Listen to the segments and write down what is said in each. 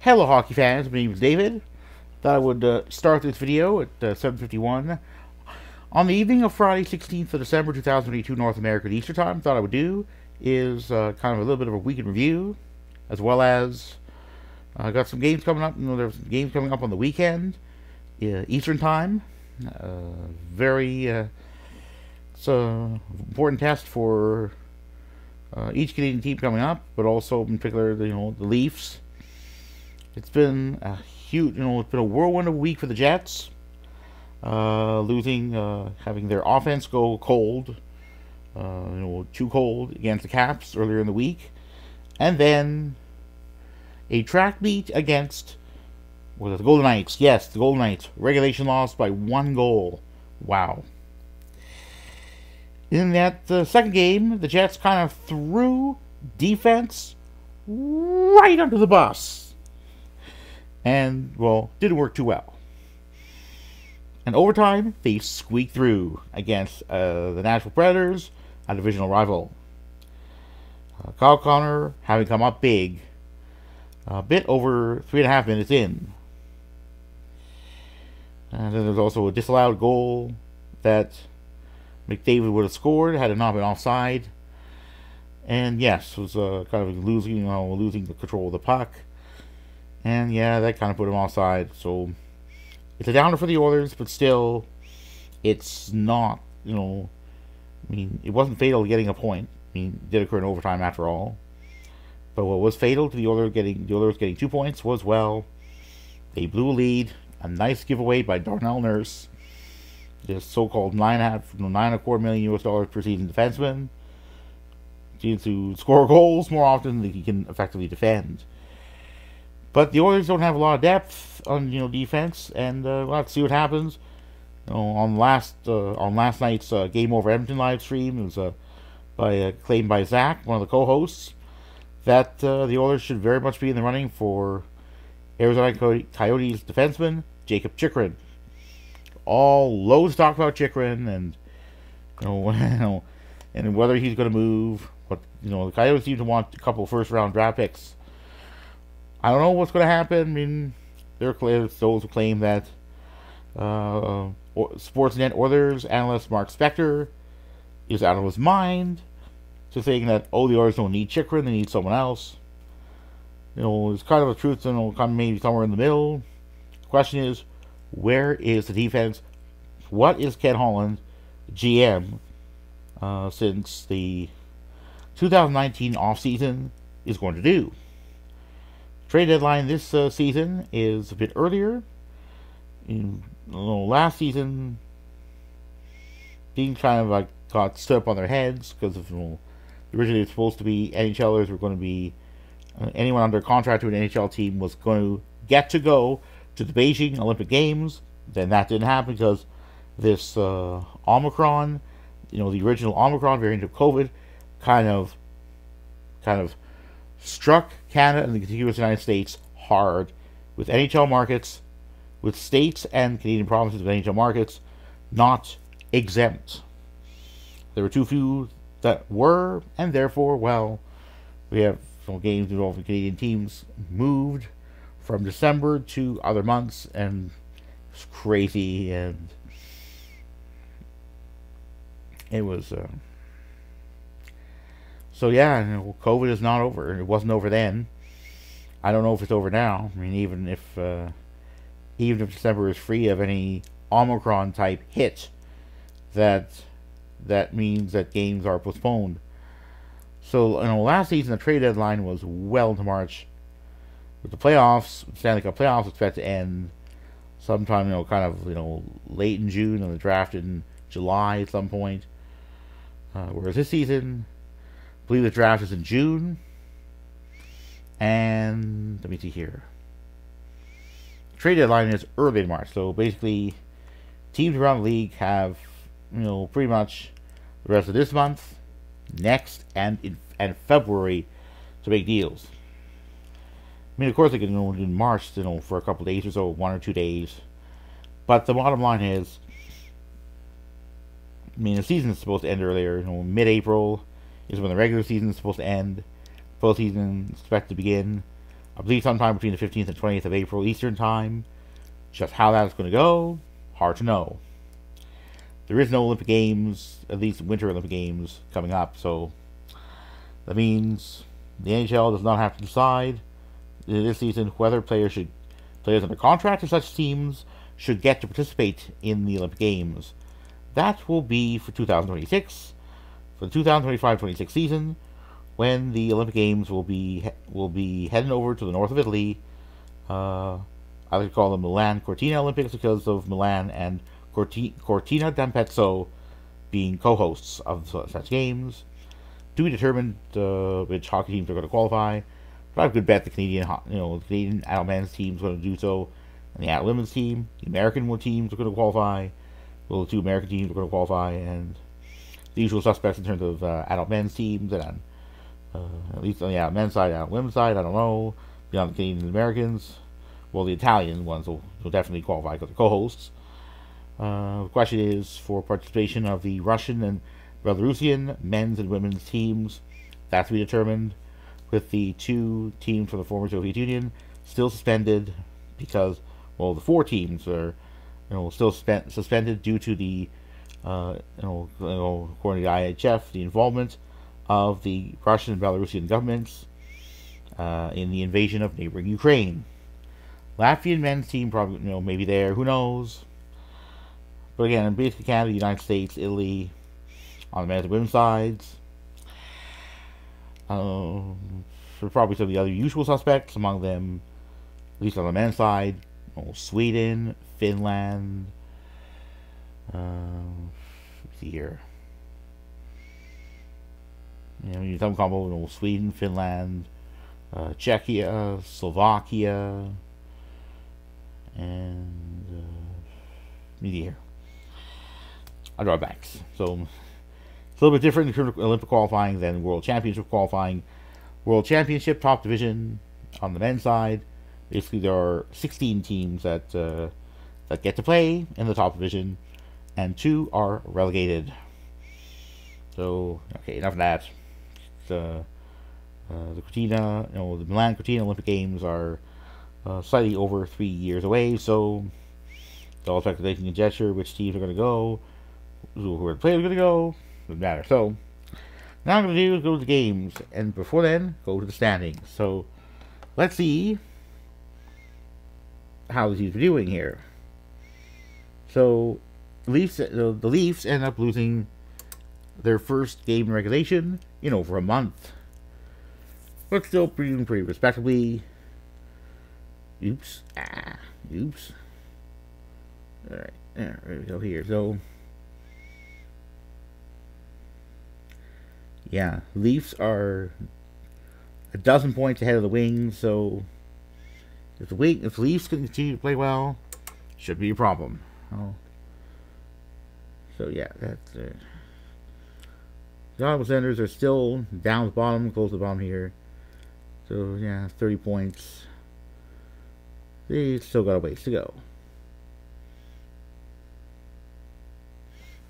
Hello, hockey fans. My name is David. Thought I would uh, start this video at uh, 7:51 on the evening of Friday, 16th of December, 2022, North American Easter Time. Thought I would do is uh, kind of a little bit of a weekend review, as well as I got some games coming up. You know, there's games coming up on the weekend, uh, Eastern Time. Uh, very, uh, it's an important test for each Canadian team coming up, but also in particular, you know, the Leafs it's been a huge, you know, it's been a whirlwind of a week for the Jets. Uh, losing, uh, having their offense go cold, uh, you know, too cold against the Caps earlier in the week, and then a track meet against was it the Golden Knights? Yes, the Golden Knights. Regulation loss by one goal. Wow. In that uh, second game, the Jets kind of threw defense right under the bus and, well, didn't work too well. And overtime, they squeaked through against uh, the Nashville Predators, a divisional rival. Uh, Kyle Connor having come up big, a bit over three and a half minutes in. And then there's also a disallowed goal that McDavid would have scored had it not been offside. And yes, it was uh, kind of losing, you know, losing the control of the puck. And yeah, that kind of put him offside. So it's a downer for the Oilers, but still, it's not, you know, I mean, it wasn't fatal getting a point. I mean, it did occur in overtime after all. But what was fatal to the Oilers getting the Oilers getting two points was well, they blew a lead, a nice giveaway by Darnell Nurse, this so-called nine half nine and a quarter million US dollars per season defenseman. To score goals more often than he can effectively defend. But the Oilers don't have a lot of depth on you know defense, and uh, we'll have to see what happens. You know, on last uh, on last night's uh, Game Over Edmonton live stream, it was uh, by uh, claimed by Zach, one of the co-hosts, that uh, the Oilers should very much be in the running for Arizona Coyotes defenseman Jakob Chychrun. All loads talk about Chychrun and you know, you know, and whether he's going to move. But you know, the Coyotes seem to want a couple first round draft picks I don't know what's going to happen. I mean, there are those who claim that uh, Sportsnet Oilers analyst Mark Spector is out of his mind to saying that, oh, the Oilers don't need Chychrun, they need someone else. You know, it's kind of a truth, know, kind of maybe somewhere in the middle. The question is, where is the defense? What is Ken Holland, GM, uh, since the 2019 offseason is going to do? Trade deadline this uh, season is a bit earlier. In last season, teams kind of like got stood up on their heads because of you know, originally it's supposed to be NHLers were going to be uh, anyone under contract to an NHL team was going to get to go to the Beijing Olympic Games. Then that didn't happen because this uh, Omicron, you know, the original Omicron variant of COVID, kind of, kind of struck Canada and the contiguous United States hard with NHL markets, with states and Canadian provinces with NHL markets not exempt. There were too few that were, and therefore, well, we have some games involving Canadian teams moved from December to other months, and it's crazy, and it was. Uh, so yeah, COVID is not over. It wasn't over then. I don't know if it's over now. I mean, even if uh, even if December is free of any Omicron type hit, that that means that games are postponed. So you know, last season the trade deadline was well into March. With the playoffs, Stanley Cup playoffs expect to end sometime, you know, kind of you know late in June, and the draft in July at some point. Uh, whereas this season, believe the draft is in June. And let me see here. Trade deadline is early in March. So basically, teams around the league have, you know, pretty much the rest of this month, next, and in and February to make deals. I mean, of course, they can do in March, you know, for a couple days or so, one or two days. But the bottom line is, I mean, the season is supposed to end earlier, you know, mid-April is when the regular season is supposed to end. Postseason is expected to begin I believe sometime between the 15th and 20th of April Eastern Time. Just how that's going to go, hard to know. There is no Olympic Games, at least Winter Olympic Games, coming up, so that means the NHL does not have to decide this season whether players should players under contract of such teams should get to participate in the Olympic Games. That will be for 2026, for the 2025-26 season, when the Olympic Games will be will be heading over to the north of Italy. Uh, I like to call them Milan Cortina Olympics because of Milan and Cortina d'Ampezzo being co-hosts of such games. To be determined uh, which hockey teams are going to qualify. But I good bet the Canadian, you know, the Canadian adult men's team is going to do so, and the adult women's team, the American teams are going to qualify. Well, the two American teams are going to qualify, and the usual suspects in terms of uh, adult men's teams, and uh, at least on the adult men's side, adult women's side, I don't know. Beyond the Canadians and Americans, well, the Italian ones will, will definitely qualify because they're co-hosts. Uh, the question is for participation of the Russian and Belarusian men's and women's teams. That's to be determined. With the two teams from the former Soviet Union still suspended because, well, the four teams are, you know, still suspended due to the, uh, you, know, according to the IHF, the involvement of the Russian and Belarusian governments uh, in the invasion of neighboring Ukraine. Latvian men's team probably, you know, maybe there, who knows. But again, in basically Canada, United States, Italy, on the men's and women's sides. Um, probably some of the other usual suspects, among them, at least on the men's side, Sweden, Finland. See here. You know, you combo, you Sweden, Finland, uh, Czechia, Slovakia, and uh, here. I draw backs. So it's a little bit different in terms of Olympic qualifying than World Championship qualifying. World Championship top division on the men's side. Basically, there are 16 teams that uh, that get to play in the top division, and two are relegated. So, okay, enough of that. Uh, uh, the Cortina, you know, the Milan Cortina Olympic Games are uh, slightly over three years away, so it's all speculation and gesture which teams are going to go, who are the players going to go, doesn't matter. So, now I'm going to do is go to the games, and before then, go to the standings. So, let's see how the teams are doing here. So, Leafs, the, the Leafs end up losing their first game in regulation in over a month. But still pretty, pretty respectably. Oops. Ah. Oops. Alright. There we go here. So, yeah, Leafs are a dozen points ahead of the Wings, so if the Wing, if the Leafs can continue to play well, should be a problem. Oh. So yeah, that's it. Uh, the Ottawa Senators are still down the bottom, close to the bottom here. So yeah, 30 points. They still got a ways to go.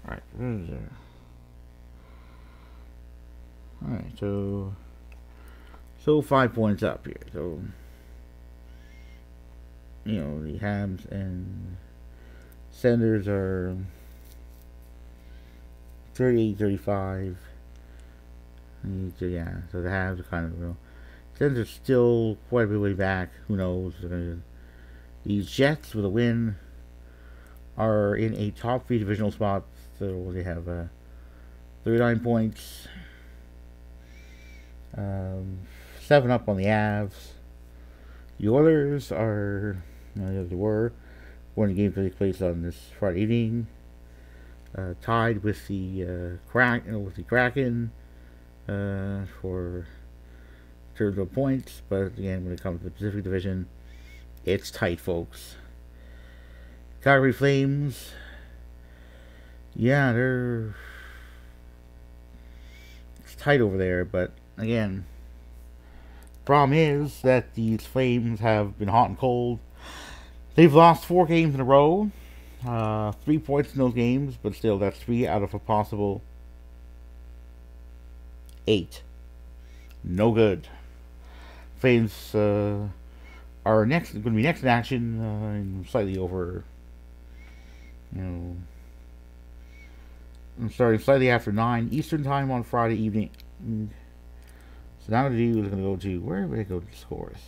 Alright, Alright, so so five points up here. So you know, the Habs and Senators are 38 35. So, yeah, so the Habs are kind of real. Senators are still quite a bit way back. Who knows? These Jets with a win are in a top three divisional spot. So they have uh, 39 points. Um, seven up on the Avs. The Oilers are, as they were, one the games that take place on this Friday evening. Uh, tied with the uh, crack with the Kraken uh, for terms of points, but again, when it comes to the Pacific Division, it's tight, folks. Calgary Flames, yeah, they're it's tight over there, but again, problem is that these Flames have been hot and cold. They've lost four games in a row. Uh, three points in those games, but still, that's three out of a possible eight. No good. Flames, uh, our next going to be next in action uh, in slightly over, you know, I'm starting slightly after nine Eastern time on Friday evening. So now what I'm going to go to where do I go to scores?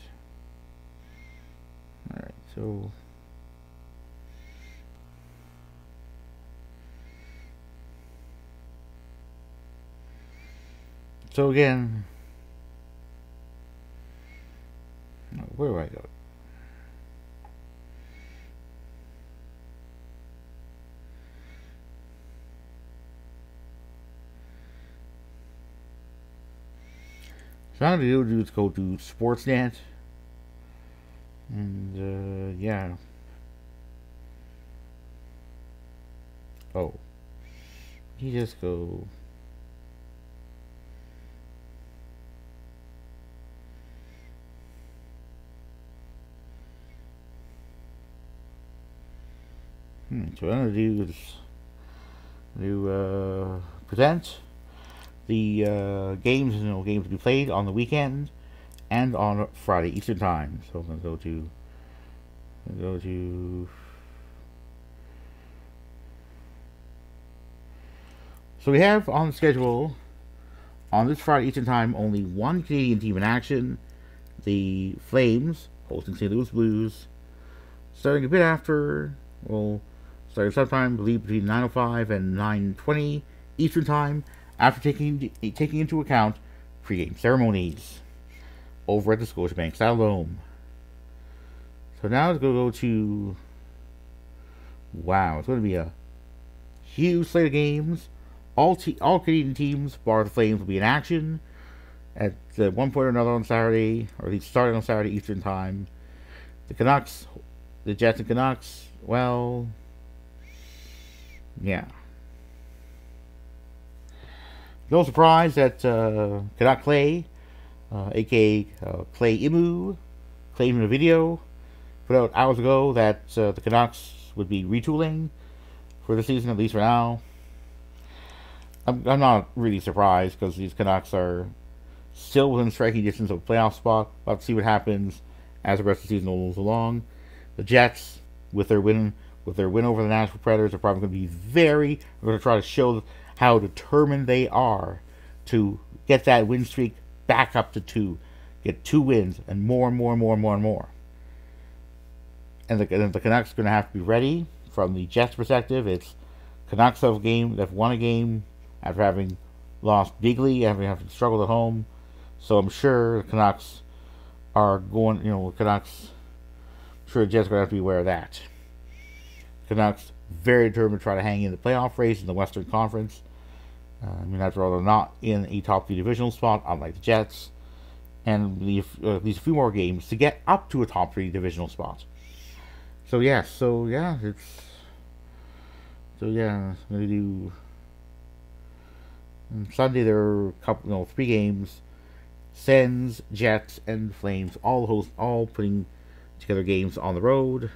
All right, so. So again, where do I go? So I'm going to do is go to Sportsnet, and uh, yeah. Oh, you just go. Hmm, so what I'm gonna do is do uh, present the uh, games, you know, games to be played on the weekend and on Friday Eastern time. So I'm gonna go to go to So we have on the schedule on this Friday Eastern time only one Canadian team in action, the Flames hosting St. Louis Blues, starting a bit after well starting sometime, believe between 9.05 and 9.20 Eastern Time, after taking taking into account pregame ceremonies over at the Scotiabank Saddledome. So now it's going to go to... Wow, it's going to be a huge slate of games. All, te- all Canadian teams, bar the Flames, will be in action at uh, one point or another on Saturday, or at least starting on Saturday Eastern Time. The Canucks, the Jets and Canucks, well, yeah. No surprise that uh, Canuck Clay, uh, aka uh, Clay Imoo, claimed in a video put out hours ago that uh, the Canucks would be retooling for the season, at least for now. I'm, I'm not really surprised because these Canucks are still within striking distance of a playoff spot. We'll have to see what happens as the rest of the season rolls along. The Jets, with their win with their win over the Nashville Predators, are probably going to be very. Going to try to show how determined they are to get that win streak back up to two, get two wins, and more and more and more and more and more. And the, and the Canucks are going to have to be ready from the Jets' perspective. It's Canucks have a game they've won a game after having lost bigly, having having struggled at home. So I'm sure the Canucks are going. You know, the Canucks. I'm sure the Jets are going to have to be aware of that. Canucks very determined to try to hang in the playoff race in the Western Conference. Uh, I mean, after all, they're not in a top three divisional spot, unlike the Jets, and leave uh, at least a few more games to get up to a top three divisional spot. So yeah, so yeah, it's so yeah, I'm gonna do. On Sunday there are a couple, know, three games. Sens, Jets, and Flames all host, all putting together games on the road.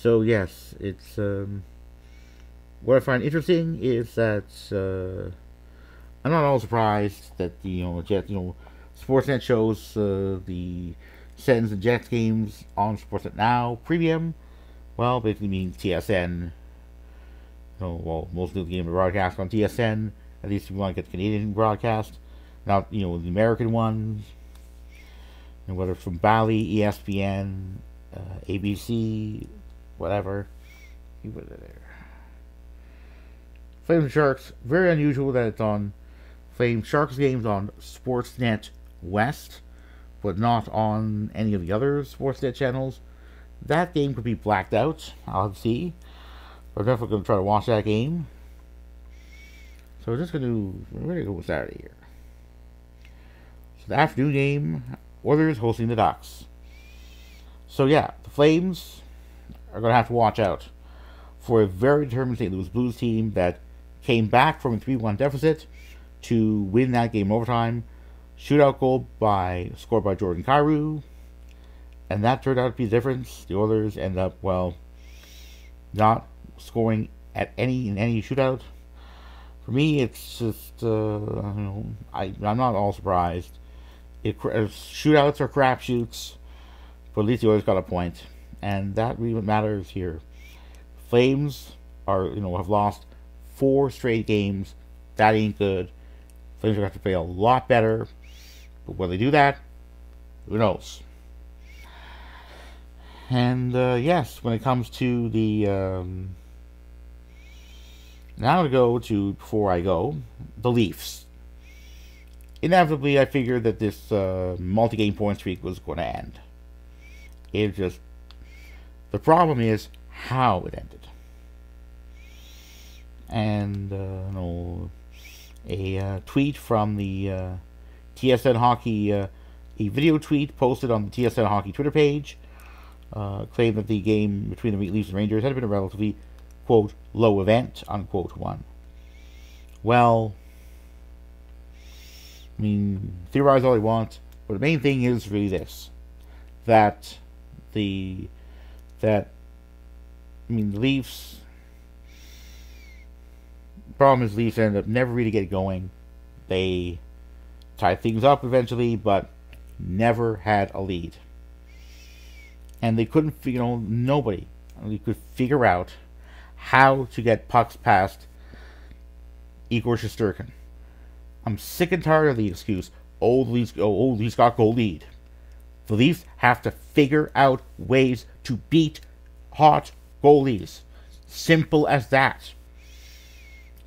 So yes, it's um, what I find interesting is that uh, I'm not all surprised that the you know Jets you know Sportsnet shows uh, the Sens and Jets games on Sportsnet now premium. Well, basically means TSN. You know, well, most of the game are broadcast on TSN. At least if you want to get the Canadian broadcast, not you know the American ones. And whether from Bally, ESPN, uh, ABC, whatever. He put it there. Flames and Sharks, very unusual that it's on Flames Sharks games on Sportsnet West, but not on any of the other Sportsnet channels. That game could be blacked out. I'll see. But I'm definitely going to try to watch that game. So we're just going to, we're going to go with Saturday here. So the afternoon game, Oilers hosting the Ducks. So yeah, the Flames are going to have to watch out for a very determined St. Louis Blues team that came back from a 3 1 deficit to win that game in overtime. Shootout goal by scored by Jordan Kyrou. And that turned out to be the difference. The Oilers end up, well, not scoring at any in any shootout. For me, it's just uh, I I'm not all surprised. It uh, shootouts are crapshoots. but at least the Oilers got a point, and that really matters here. Flames are you know have lost four straight games. That ain't good. Flames are going to have to play a lot better. But will they do that? Who knows? And uh, yes, when it comes to the um, now to go to before I go the Leafs. Inevitably, I figured that this uh, multi-game point streak was going to end. It just the problem is how it ended. And uh, a uh, tweet from the uh, TSN Hockey, uh, a video tweet posted on the TSN Hockey Twitter page, uh, claimed that the game between the Leafs and Rangers had been a relatively quote low event unquote one. Well, I mean, theorize all you want, but the main thing is really this: that the that I mean, Leafs. Problem is, Leafs end up never really get going. They tied things up eventually, but never had a lead. And they couldn't, you know, nobody could figure out how to get pucks past Igor Shesterkin. I'm sick and tired of the excuse, oh, the Leafs, oh, oh, the Leafs got goal lead. The Leafs have to figure out ways to beat hot goalies. Simple as that.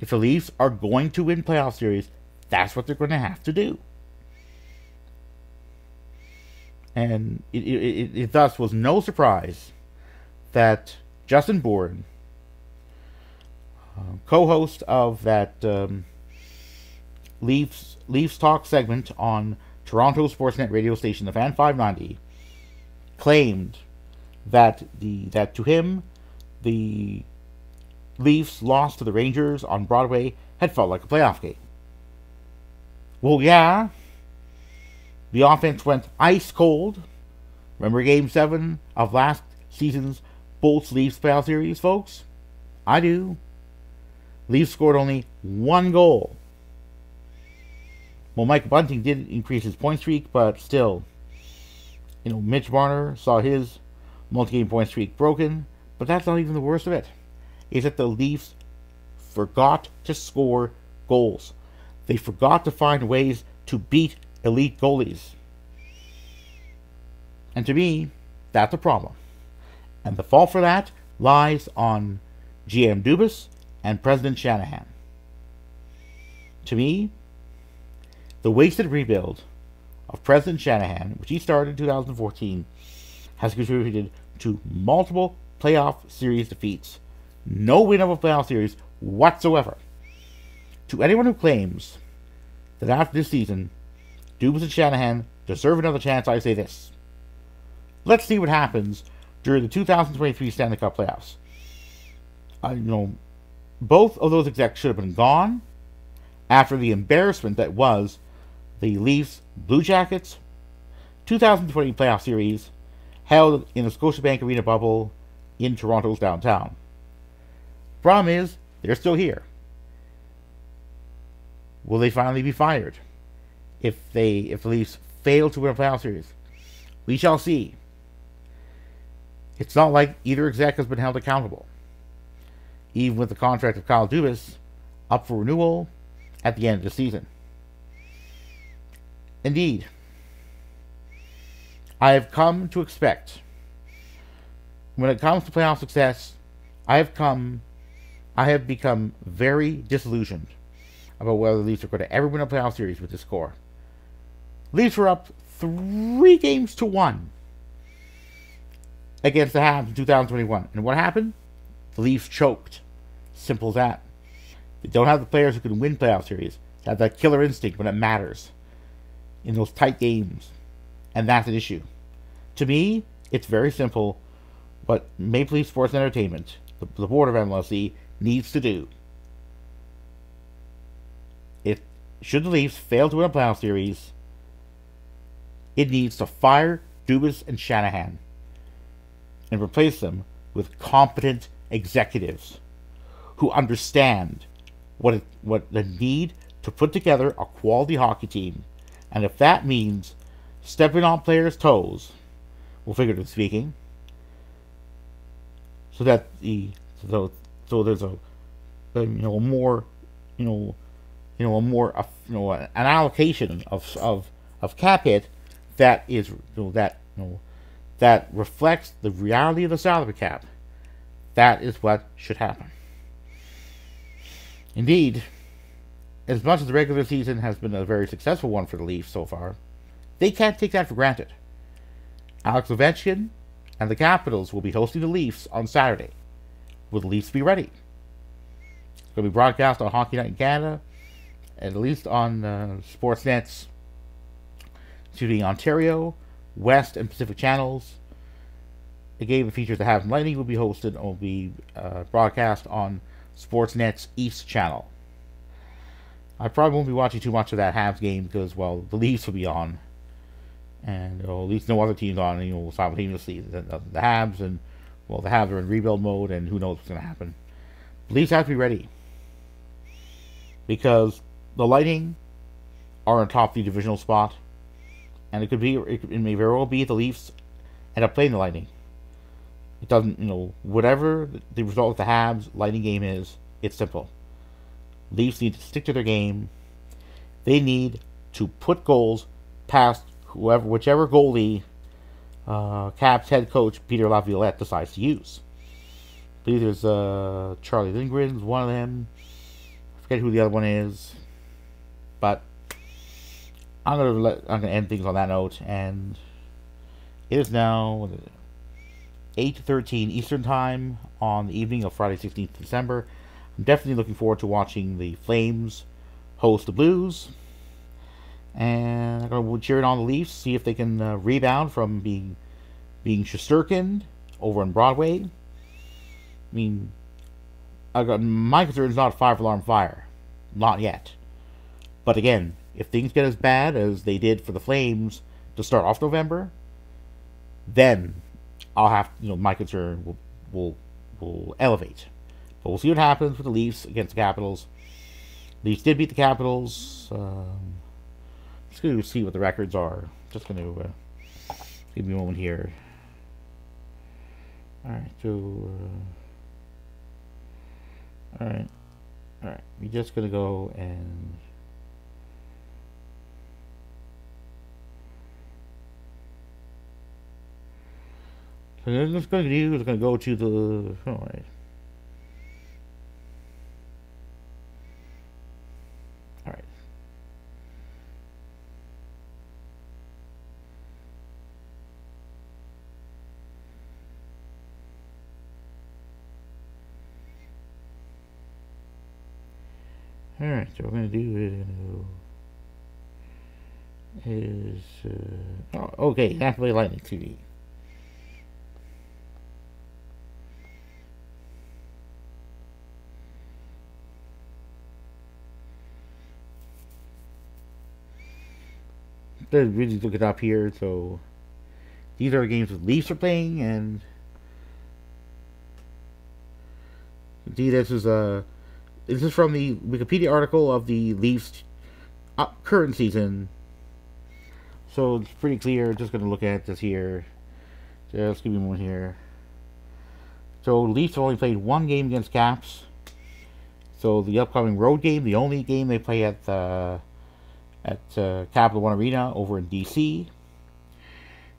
If the Leafs are going to win playoff series, that's what they're going to have to do. And it, it, it thus was no surprise that Justin Bourne, uh, co-host of that um, Leafs Leafs Talk segment on Toronto Sportsnet radio station, the Fan 590, claimed that the that to him the Leafs loss to the Rangers on Broadway had felt like a playoff game. Well, yeah, the offense went ice cold. Remember Game Seven of last season's Bolts Leafs playoff series, folks? I do. Leafs scored only one goal well, Mike Bunting did increase his point streak, but still, you know, Mitch Marner saw his multi-game point streak broken. But that's not even the worst of it. Is that the Leafs forgot to score goals. They forgot to find ways to beat elite goalies. And to me, that's a problem. And the fault for that lies on GM Dubas and President Shanahan. To me, the wasted rebuild of President Shanahan, which he started in 2014, has contributed to multiple playoff series defeats. No win of a playoff series whatsoever. To anyone who claims that after this season, Dubas and Shanahan deserve another chance, I say this. Let's see what happens during the 2023 Stanley Cup playoffs. I you know both of those execs should have been gone after the embarrassment that was the Leafs Blue Jackets 2020 playoff series held in the Scotiabank Arena bubble in Toronto's downtown. Problem is, they're still here. Will they finally be fired if they if the Leafs fail to win a playoff series? We shall see. It's not like either exec has been held accountable. Even with the contract of Kyle Dubas up for renewal at the end of the season. Indeed, I have come to expect, when it comes to playoff success, I have come, I have become very disillusioned about whether the Leafs are going to ever win a playoff series with this score. Leafs were up three games to one against the Habs in 2021. And what happened? The Leafs choked. Simple as that. They don't have the players who can win playoff series. They have that killer instinct when it matters in those tight games. And that's an issue. To me, it's very simple what Maple Leaf Sports Entertainment, the, the board of MLSE, needs to do. If should the Leafs fail to win a playoff series, it needs to fire Dubas and Shanahan and replace them with competent executives who understand what it, what the need to put together a quality hockey team and if that means stepping on players' toes, well, figuratively speaking, so that the so so there's a, you know a more you know you know a more you know an allocation of of of cap hit that is you know, that you know that reflects the reality of the salary cap. That is what should happen. Indeed, as much as the regular season has been a very successful one for the Leafs so far, they can't take that for granted. Alex Ovechkin and the Capitals will be hosting the Leafs on Saturday. Will the Leafs be ready? It's going to be broadcast on Hockey Night in Canada, at least on uh, Sportsnet's shooting Ontario, West, and Pacific channels. The game features the and Lightning will be hosted and will be uh, broadcast on Sportsnet's East channel. I probably won't be watching too much of that Habs game because, well, the Leafs will be on, and at least no other teams on. You know, simultaneously the, the, the Habs and well, the Habs are in rebuild mode, and who knows what's going to happen. The Leafs have to be ready because the Lightning are on top of the divisional spot, and it could be it, may very well be the Leafs end up playing the Lightning. It doesn't, you know, whatever the result of the Habs Lightning game is, it's simple. Leafs need to stick to their game. They need to put goals past whoever, whichever goalie uh, Caps head coach Peter Laviolette decides to use. I believe there's uh, Charlie Lindgren's one of them. I forget who the other one is, but I'm gonna let I'm gonna end things on that note, and it is now eight thirteen Eastern time on the evening of Friday, 16th December. I'm definitely looking forward to watching the Flames host the Blues. And I'm going to cheer it on the Leafs, see if they can uh, rebound from being being Shesterkin over on Broadway. I mean, I got, my concern is not a five alarm fire. Not yet. But again, if things get as bad as they did for the Flames to start off November, then I'll have you know my concern will will will elevate. But we'll see what happens with the Leafs against the Capitals. The Leafs did beat the Capitals. Um, just going to see what the records are. Just going to uh, give me a moment here. Alright, so... Uh, Alright. Alright, we're just going to go and... So I'm going to do is going to go to the... Oh, wait. Alright, so what we're going to do is, is uh, oh, okay, Hathaway Lightning TV. Let's really look it up here. So these are games with Leafs are playing, and see, this is a this is from the Wikipedia article of the Leafs uh, current season. So it's pretty clear. Just going to look at this here. Just give me one here. So Leafs only played one game against Caps. So the upcoming road game, the only game they play at the at uh, Capital One Arena over in DC.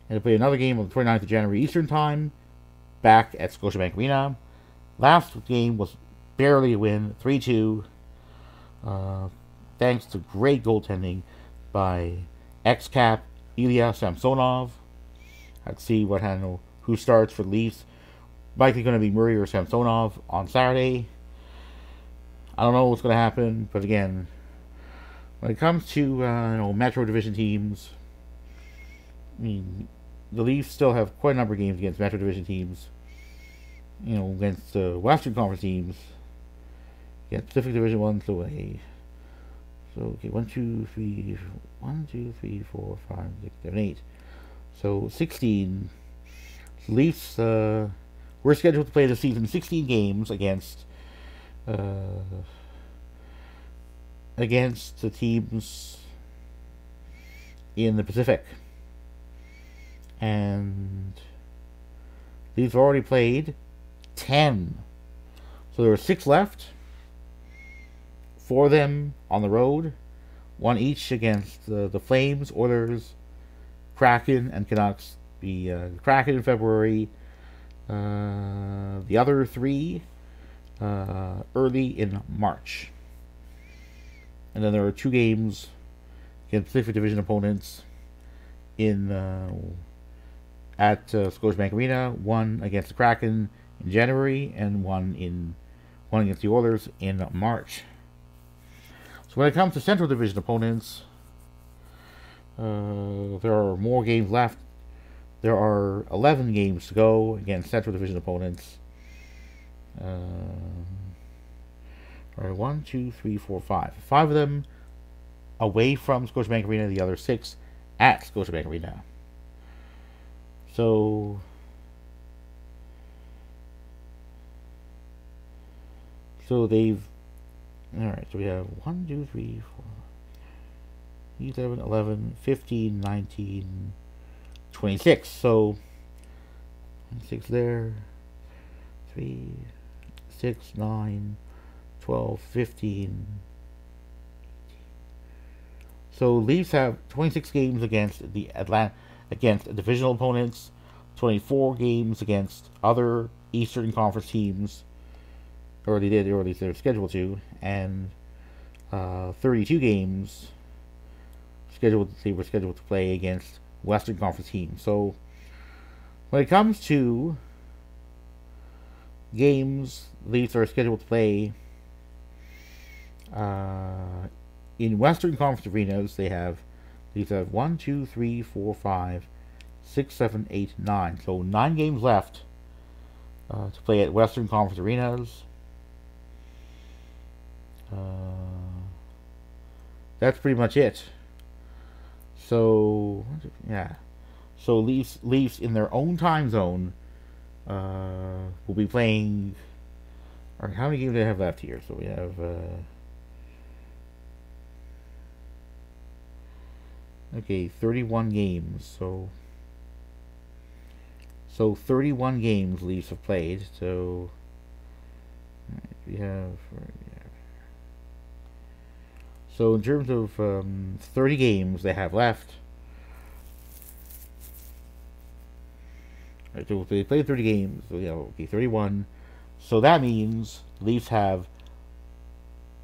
And they play another game on the 29th of January Eastern Time, back at Scotiabank Arena. Last game was barely a win, 3 2. Uh, thanks to great goaltending by ex cap Ilya Samsonov. Let's see what handle who starts for the Leafs. Likely going to be Murray or Samsonov on Saturday. I don't know what's going to happen, but again, when it comes to uh, you know Metro Division teams, I mean the Leafs still have quite a number of games against Metro Division teams. You know against the uh, Western Conference teams yeah, Pacific Division 1 so a so okay, one, two, three, one, two, three, four, five, six, seven, eight. So sixteen. Leafs uh, we're scheduled to play the season sixteen games against uh, against the teams in the Pacific. And these already played 10. So there are six left. Four of them on the road. One each against uh, the Flames, Oilers, Kraken, and Canucks. The uh, Kraken in February. Uh, the other three uh, early in March. And then there are two games against Pacific Division opponents in uh, at uh, Scotiabank Arena. One against the Kraken in January, and one in one against the Oilers in March. So when it comes to Central Division opponents, uh, there are more games left. There are 11 games to go against Central Division opponents. Uh, all right, one, two, three, four, five. Five of them away from Scotiabank Arena, the other six at Scotiabank Arena. So so they've all right. So we have 1, 2, 3, 4, 11, 11, 15, 19, 26. So 6 there, 3, 6, 9, 12, 15. So Leafs have 26 games against the Atlantic against divisional opponents, 24 games against other Eastern Conference teams, or they did, or at least they're scheduled to, and uh, 32 games scheduled they were scheduled to play against Western Conference teams. So when it comes to games Leafs are scheduled to play uh, in Western Conference arenas, they have these have one, two, three, four, five, six, seven, eight, nine. So nine games left uh, to play at Western Conference arenas. Uh, that's pretty much it. So yeah, so Leafs Leafs in their own time zone uh, will be playing. Or how many games do they have left here? So we have. Uh, Okay, 31 games. So so 31 games Leafs have played. So right, we have so in terms of um, 30 games they have left. So they played 30 games. So yeah, okay, 31. So that means Leafs have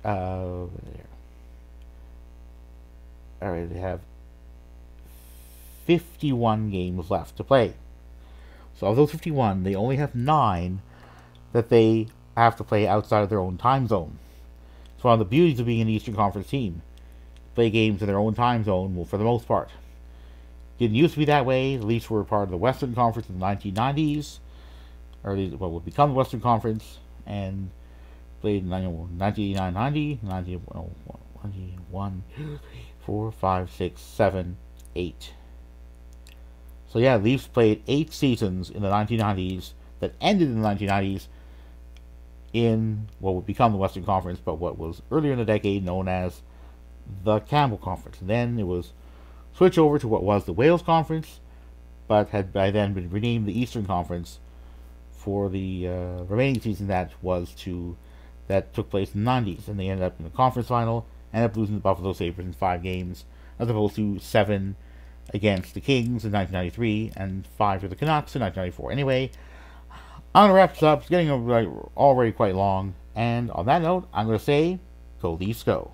uh, all right, they have 51 games left to play. So of those 51, they only have 9 that they have to play outside of their own time zone. So one of the beauties of being an Eastern Conference team. Play games in their own time zone, well, for the most part. Didn't used to be that way. The Leafs were part of the Western Conference in the 1990s, or what would become the Western Conference, and played in 1989 90, 91, 2, 3, 4, 5, 6, 7, 8. So yeah, Leafs played eight seasons in the 1990s that ended in the 1990s in what would become the Western Conference, but what was earlier in the decade known as the Campbell Conference. Then it was switched over to what was the Wales Conference, but had by then been renamed the Eastern Conference for the uh, remaining season that was to that took place in the 90s, and they ended up in the conference final, ended up losing the Buffalo Sabres in five games, as opposed to seven against the Kings in 1993 and five to the Canucks in 1994. Anyway, I'm going to wrap this up. It's getting uh, already quite long. And on that note, I'm going to say, go Leafs go.